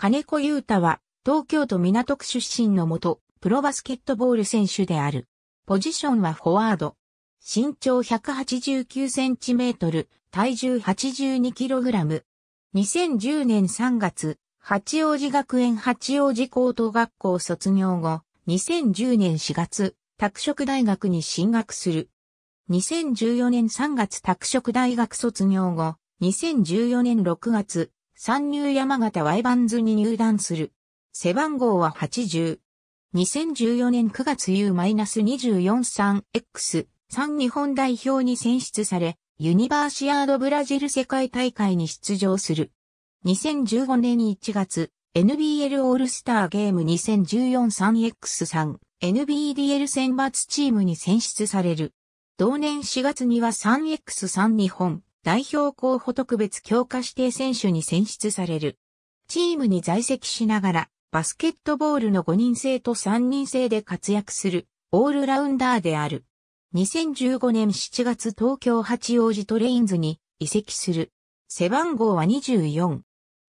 金子優太は東京都港区出身の元プロバスケットボール選手である。ポジションはフォワード。身長189センチメートル、体重82キログラム。2010年3月、八王子学園八王子高等学校卒業後、2010年4月、拓殖大学に進学する。2014年3月拓殖大学卒業後、2014年6月、参入山形ワイバンズに入団する。背番号は80。2014年9月 U-243X、3日本代表に選出され、ユニバーシアードブラジル世界大会に出場する。2015年1月、NBL オールスターゲーム 2014-3X3、NBDL 選抜チームに選出される。同年4月には 3X3 日本代表候補特別強化指定選手に選出される。チームに在籍しながらバスケットボールの5人制と3人制で活躍するオールラウンダーである。2015年7月東京八王子トレインズに移籍する。背番号は24。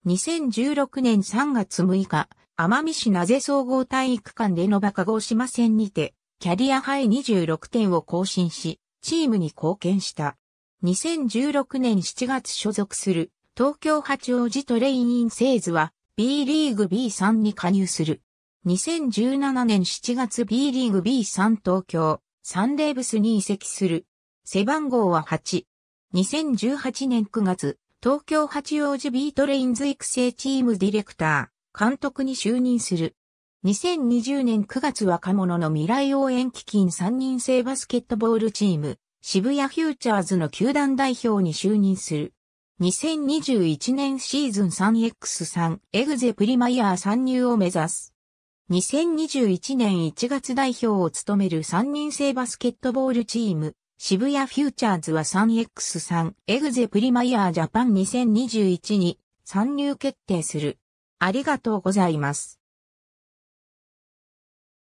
2016年3月6日、奄美市名瀬総合体育館でのバカ号島戦にて、キャリアハイ26点を更新し、チームに貢献した。2016年7月所属する東京八王子トレインインセーズは B リーグ B3 に加入する。2017年7月 B リーグ B3 東京サンデーブスに移籍する。背番号は8。2018年9月、東京八王子ビートレインズ育成チームディレクター、監督に就任する。2020年9月若者の未来応援基金3人制バスケットボールチーム、渋谷フューチャーズの球団代表に就任する。2021年シーズン 3X3 EXE PREMIER 参入を目指す。2021年1月代表を務める3人制バスケットボールチーム、渋谷フューチャーズは 3X3 EXE PREMIER JAPAN 2021に参入決定する。ありがとうございます。